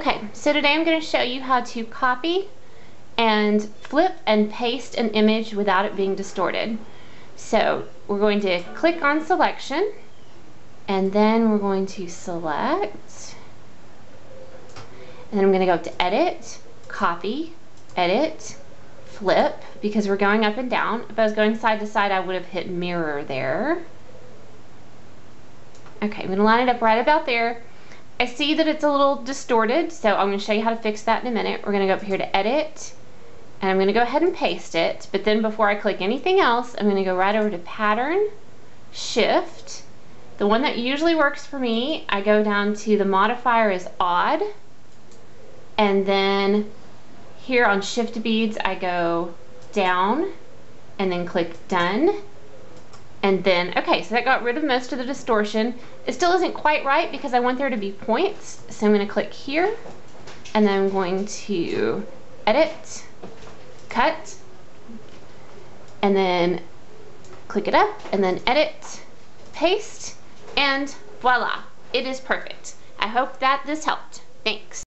Okay, so today I'm going to show you how to copy and flip and paste an image without it being distorted. So we're going to click on selection and then we're going to select and then I'm going to go to edit, copy, edit, flip because we're going up and down. If I was going side to side I would have hit mirror there. Okay, I'm going to line it up right about there. I see that it's a little distorted, so I'm going to show you how to fix that in a minute. We're going to go up here to edit, and I'm going to go ahead and paste it. But then before I click anything else, I'm going to go right over to pattern, shift. The one that usually works for me, I go down to the modifier is odd, and then here on shift beads, I go down, and then click done and then, okay, so that got rid of most of the distortion. It still isn't quite right because I want there to be points. So I'm gonna click here and then I'm going to edit, cut, and then click it up and then edit, paste, and voila, it is perfect. I hope that this helped. Thanks.